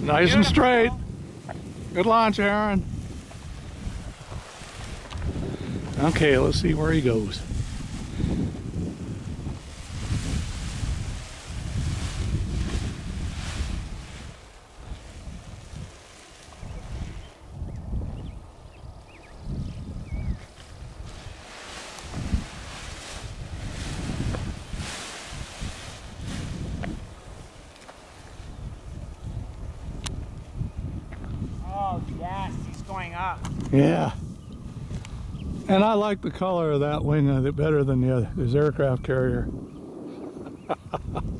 Nice and straight. Good launch, Aaron. Okay, let's see where he goes. up. Yeah. And I like the color of that wing better than the other, this aircraft carrier.